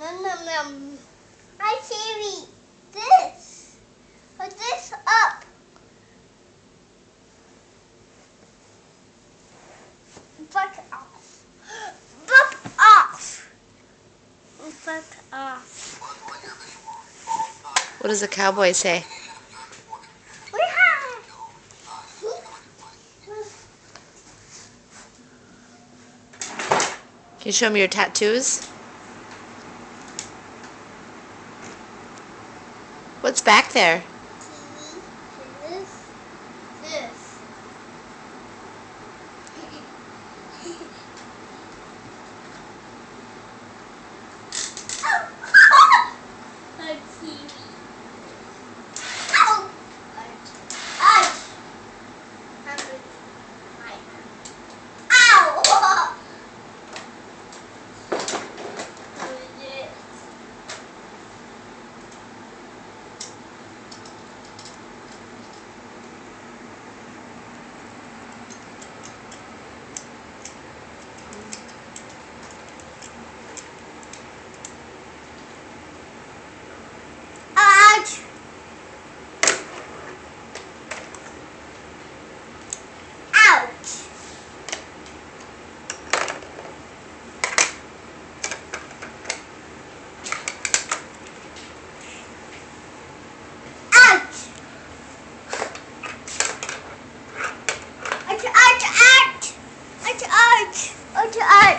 Um, hi Siri, this. Put this up. Fuck off. Fuck off. Fuck off. What does the cowboy say? Can you show me your tattoos? What's back there? This, this. Ơi, chú ơi!